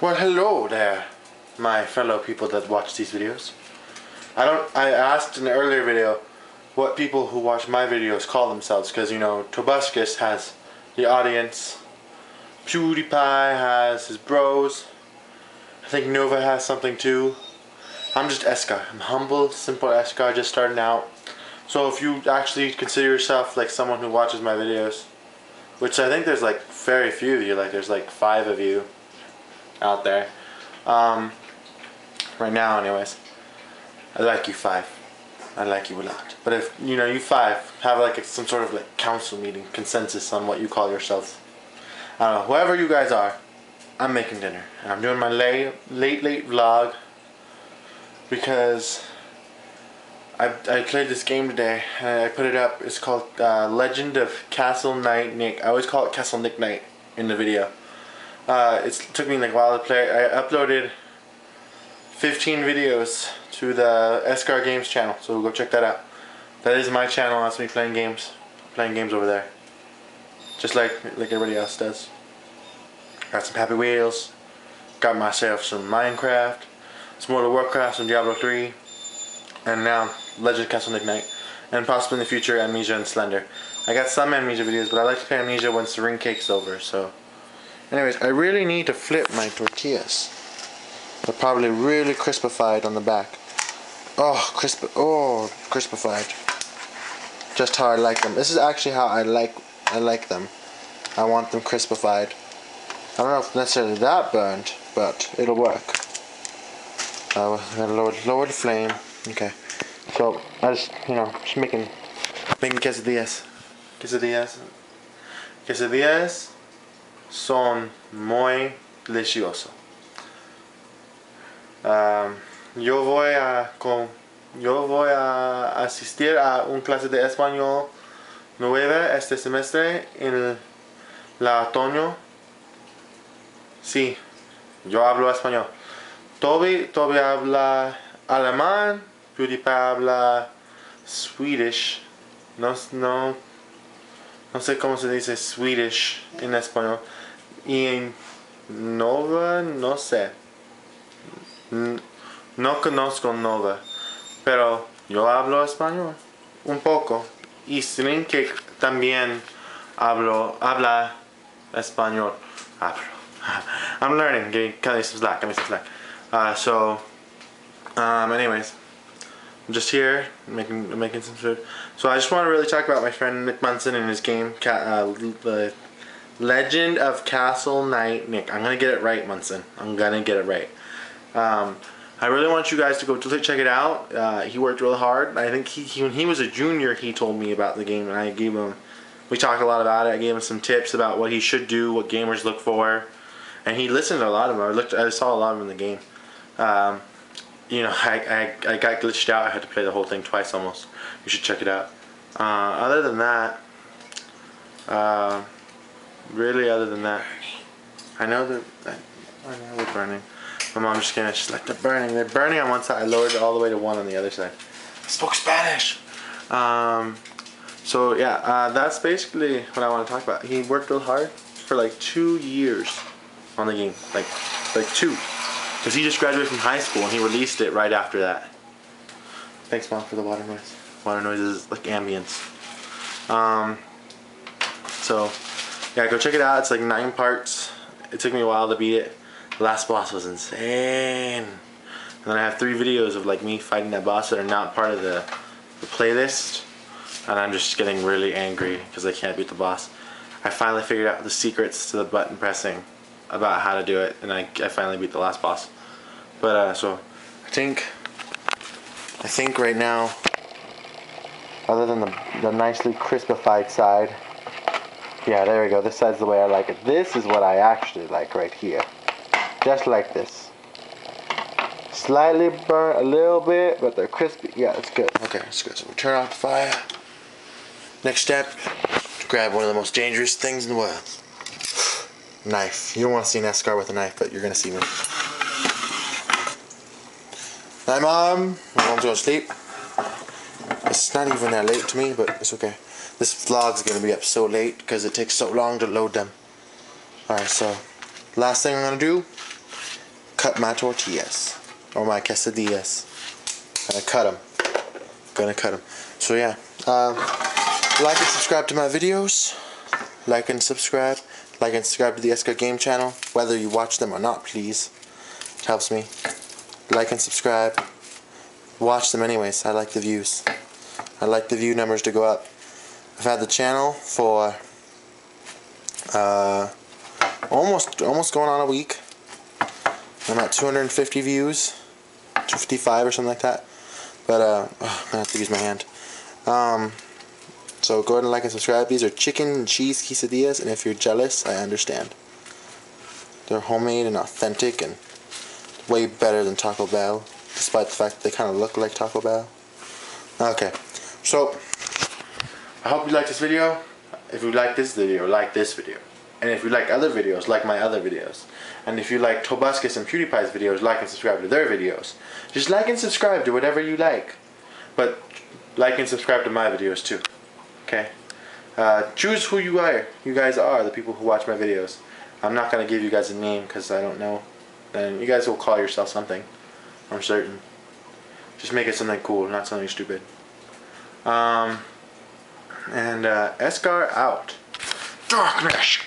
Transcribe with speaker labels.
Speaker 1: Well, hello there, my fellow people that watch these videos. I don't. I asked in an earlier video what people who watch my videos call themselves because you know Tobuscus has the audience, PewDiePie has his bros. I think Nova has something too. I'm just Eskar. I'm humble, simple Eskar, just starting out. So if you actually consider yourself like someone who watches my videos, which I think there's like very few of you, like there's like five of you out there. Um, right now, anyways. I like you five. I like you a lot. But if you know you five have like a, some sort of like council meeting consensus on what you call yourselves. I don't know. Whoever you guys are, I'm making dinner and I'm doing my late late late vlog because I I played this game today and I put it up. It's called uh, Legend of Castle Knight Nick. I always call it Castle Nick Knight in the video. Uh, it took me like a while to play. I uploaded 15 videos to the Eskar Games channel, so go check that out. That is my channel. That's me playing games, playing games over there, just like like everybody else does. Got some Happy Wheels. Got myself some Minecraft, some World of Warcraft, some Diablo 3, and now Legend Castle Knight, and possibly in the future Amnesia and Slender. I got some Amnesia videos, but I like to play Amnesia the ring cake's over. So, anyways, I really need to flip my tortillas. They're probably really crispified on the back. Oh, crisp! Oh, crispified. Just how I like them. This is actually how I like I like them. I want them crispified. I don't know if necessarily that burned, but it'll work. Uh, I'm gonna lower, lower the flame. Okay. So I just you know just making making quesadillas. Quesadillas. Quesadillas son muy delicioso. Um, yo voy a con, yo voy a asistir a un clase de español nueva este semestre en la otoño. Sí, yo hablo español. Toby, Toby habla alemán, PewDiePie habla Swedish. No, no, no sé cómo se dice Swedish en español. En Nova, no sé. No conozco Nova, pero yo hablo español un poco. Y Slim que también hablo, habla español. Hablo. I'm learning. Give me some slack. Give me some slack. Uh, so, um, anyways, I'm just here making making some food. So I just want to really talk about my friend Nick Monson and his game, uh, the Legend of Castle Knight Nick. I'm gonna get it right, Monson. I'm gonna get it right. Um, I really want you guys to go to check it out. Uh, he worked really hard. I think he, he, when he was a junior, he told me about the game, and I gave him. We talked a lot about it. I gave him some tips about what he should do, what gamers look for, and he listened to a lot of them. I looked, I saw a lot of them in the game. Um, you know, I, I, I got glitched out. I had to play the whole thing twice almost. You should check it out. Uh, other than that, uh, really, other than that, I know that I, know we're burning. My mom's just gonna, she's like, they're burning. They're burning on one side. I lowered it all the way to one on the other side. I spoke Spanish. Um, so yeah, uh, that's basically what I want to talk about. He worked real hard for like two years on the game, like like two, because he just graduated from high school and he released it right after that. Thanks, mom, for the water noise. Water noise is like ambience. Um, so yeah, go check it out. It's like nine parts. It took me a while to beat it. The last boss was insane. And then I have three videos of like me fighting that boss that are not part of the, the playlist. And I'm just getting really angry because I can't beat the boss. I finally figured out the secrets to the button pressing about how to do it. And I, I finally beat the last boss. But uh, so I think, I think right now, other than the, the nicely crispified side, yeah, there we go. This side's the way I like it. This is what I actually like right here just like this. Slightly burnt a little bit, but they're crispy. Yeah, it's good. Okay, it's good. So we turn off the fire. Next step, grab one of the most dangerous things in the world. Knife. You don't want to see an Eskar with a knife, but you're going to see me. Hi, Mom. My mom's going to sleep. It's not even that late to me, but it's okay. This vlog's to be up so late because it takes so long to load them. Alright, so last thing I'm to do cut my tortillas or my quesadillas. Gonna cut them. Gonna cut them. So yeah, um, like and subscribe to my videos. Like and subscribe. Like and subscribe to the Eskar Game channel, whether you watch them or not, please. It helps me. Like and subscribe. Watch them anyways. I like the views. I like the view numbers to go up. I've had the channel for uh, almost almost going on a week. I'm at 250 views, 255 or something like that. But uh, oh, I have to use my hand. Um, so go ahead and like and subscribe. These are chicken and cheese quesadillas, and if you're jealous, I understand. They're homemade and authentic and way better than Taco Bell, despite the fact that they kind of look like Taco Bell. Okay, so I hope you like this video. If you like this video, like this video. And if you like other videos, like my other videos. And if you like Tobuscus and PewDiePie's videos, like and subscribe to their videos. Just like and subscribe to whatever you like. But like and subscribe to my videos too. Okay? Uh, choose who you are. You guys are the people who watch my videos. I'm not going to give you guys a name because I don't know. Then you guys will call yourself something. I'm certain. Just make it something cool, not something stupid. Um, and uh, Eskar out. Darkness!